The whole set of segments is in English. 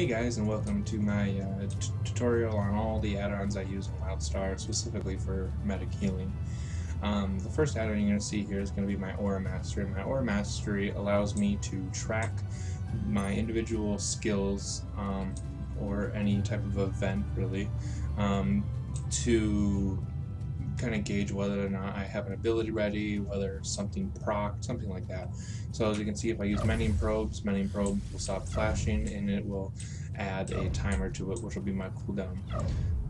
Hey guys and welcome to my uh, tutorial on all the add-ons I use in WildStar specifically for medic healing. Um, the first add-on you're going to see here is going to be my Aura Mastery. My Aura Mastery allows me to track my individual skills um, or any type of event really um, to kind of gauge whether or not I have an ability ready, whether something proc, something like that. So as you can see, if I use many probes, many probes will stop flashing and it will add a timer to it, which will be my cooldown.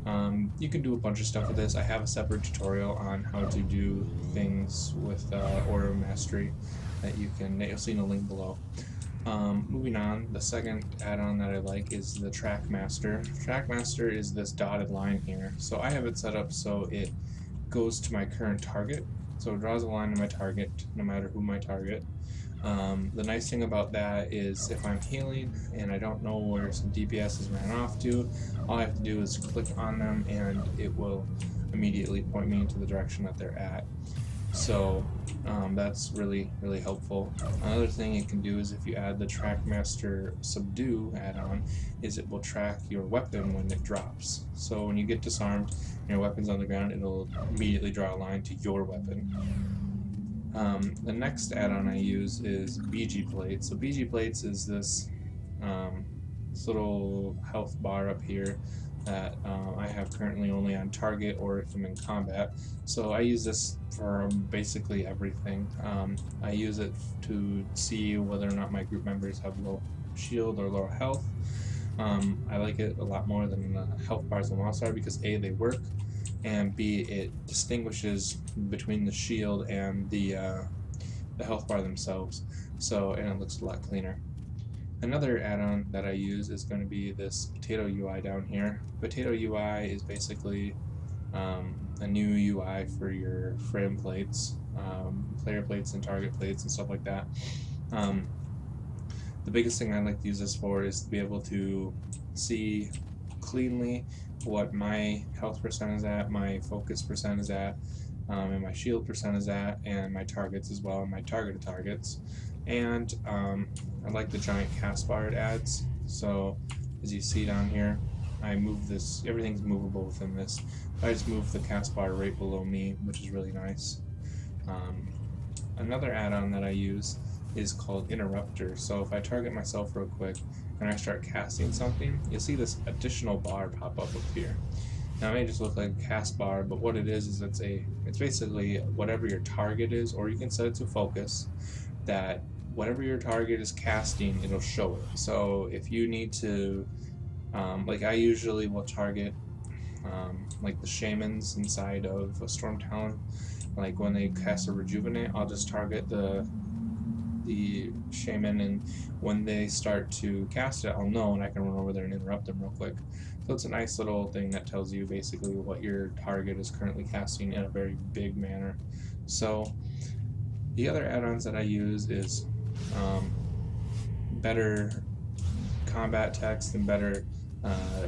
Um, you can do a bunch of stuff with this. I have a separate tutorial on how to do things with uh, Aura Mastery that you can, that you'll see in the link below. Um, moving on, the second add-on that I like is the Trackmaster. Trackmaster is this dotted line here. So I have it set up so it goes to my current target. So it draws a line to my target, no matter who my target. Um, the nice thing about that is if I'm healing and I don't know where some DPS is ran off to, all I have to do is click on them and it will immediately point me into the direction that they're at. So um, that's really, really helpful. Another thing it can do is if you add the Trackmaster Subdue add-on, is it will track your weapon when it drops. So when you get disarmed and your weapon's on the ground, it'll immediately draw a line to your weapon. Um, the next add-on I use is BijiPlates. So BijiPlates is this, um, this little health bar up here that uh, I have currently only on target or if I'm in combat. So I use this for basically everything. Um, I use it to see whether or not my group members have low shield or low health. Um, I like it a lot more than the health bars in WildStar because A, they work, and B, it distinguishes between the shield and the, uh, the health bar themselves. So, and it looks a lot cleaner. Another add-on that I use is going to be this Potato UI down here. Potato UI is basically um, a new UI for your frame plates, um, player plates and target plates and stuff like that. Um, the biggest thing I like to use this for is to be able to see cleanly what my health percent is at, my focus percent is at, um, and my shield percent is at, and my targets as well, and my targeted targets. And um, I like the giant cast bar it adds. So as you see down here, I move this, everything's movable within this. I just move the cast bar right below me, which is really nice. Um, another add-on that I use is called Interrupter. So if I target myself real quick and I start casting something, you'll see this additional bar pop up up here. Now it may just look like a cast bar, but what it is is it's a it's basically whatever your target is, or you can set it to focus, that whatever your target is casting, it'll show it. So if you need to, um, like I usually will target um, like the shamans inside of a Stormtalon, like when they cast a rejuvenate, I'll just target the the shaman and when they start to cast it I'll know and I can run over there and interrupt them real quick. So it's a nice little thing that tells you basically what your target is currently casting in a very big manner. So the other add-ons that I use is um, better combat text and better uh,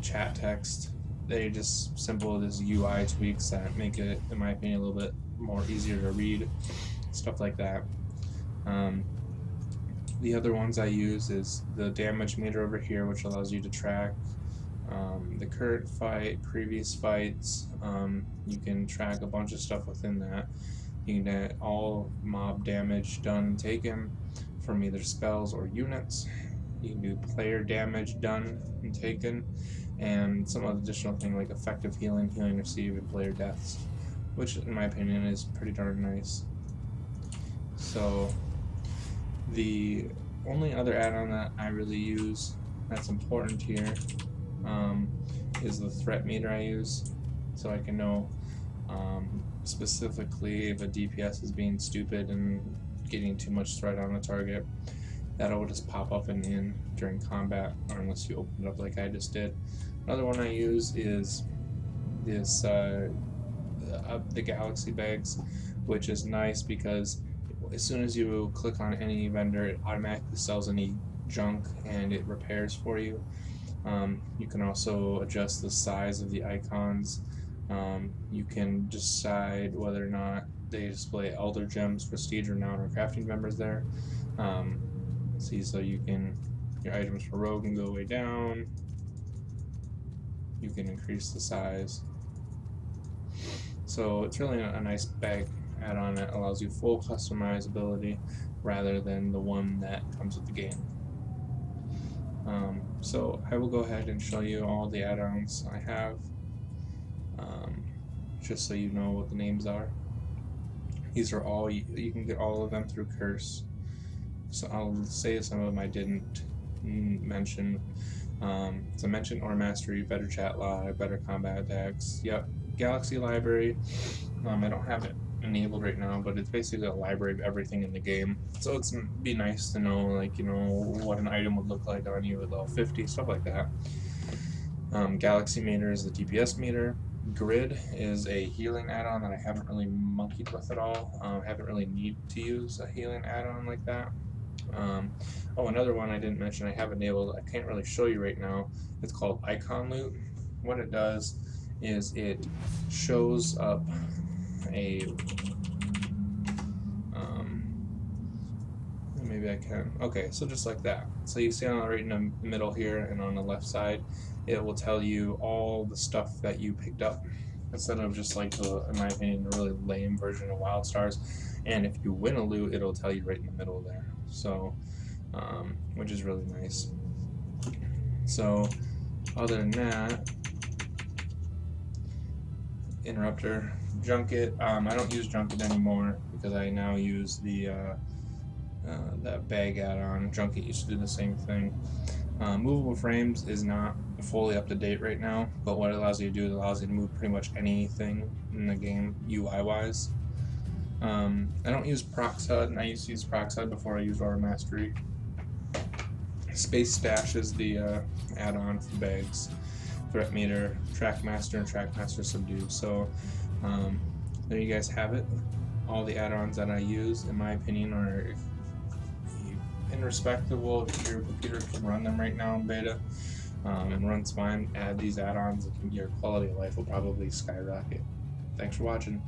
chat text. They just simple as UI tweaks that make it, in my opinion, a little bit more easier to read, stuff like that. Um, the other ones I use is the damage meter over here, which allows you to track um, the current fight, previous fights. Um, you can track a bunch of stuff within that. You can get all mob damage done taken from either spells or units. You can do player damage done and taken, and some additional thing like effective healing, healing received, and player deaths, which in my opinion is pretty darn nice. So the only other add-on that I really use that's important here um, is the threat meter I use, so I can know um, specifically if a DPS is being stupid and getting too much threat on the target. That'll just pop up and in during combat, or unless you open it up like I just did. Another one I use is this uh, uh, the Galaxy bags, which is nice because as soon as you click on any vendor, it automatically sells any junk and it repairs for you. Um, you can also adjust the size of the icons um, you can decide whether or not they display Elder Gems, Prestige, Renown, or Crafting members there. Um, see, so you can Your items for rogue can go way down. You can increase the size. So it's really a, a nice bag add-on that allows you full customizability rather than the one that comes with the game. Um, so I will go ahead and show you all the add-ons I have um, just so you know what the names are. These are all, you, can get all of them through Curse. So I'll say some of them I didn't mention. Um, so mention Aura Mastery, Better Chat Log, Better Combat Attacks. Yep, Galaxy Library. Um, I don't have it enabled right now, but it's basically a library of everything in the game. So it's be nice to know, like, you know, what an item would look like on you at level 50, stuff like that. Um, Galaxy Meter is the DPS meter. Grid is a healing add-on that I haven't really monkeyed with at all. Um, haven't really need to use a healing add-on like that. Um, oh, another one I didn't mention I have enabled, I can't really show you right now. It's called Icon Loot. What it does is it shows up a um, maybe I can. Okay so just like that. So you see on right in the middle here and on the left side it will tell you all the stuff that you picked up instead of just like the, in my opinion a really lame version of WildStar's. And if you win a loot it'll tell you right in the middle there. So um, which is really nice. So other than that interrupter JunkIt. Um, I don't use JunkIt anymore because I now use the uh, that bag add-on JunkIt used to do the same thing uh, movable frames is not fully up to date right now, but what it allows you to do is it allows you to move pretty much anything in the game UI wise. Um, I don't use ProcsHUD, and I used to use ProcsHUD before I used Aura Mastery. Space Stash is the uh, add-on for bags, Threat Meter, Trackmaster, and Trackmaster Subdue. So um, there you guys have it. All the add-ons that I use, in my opinion, are irrespective if your computer can run them right now in beta um, and runs fine, add these add-ons, and your quality of life will probably skyrocket. Thanks for watching.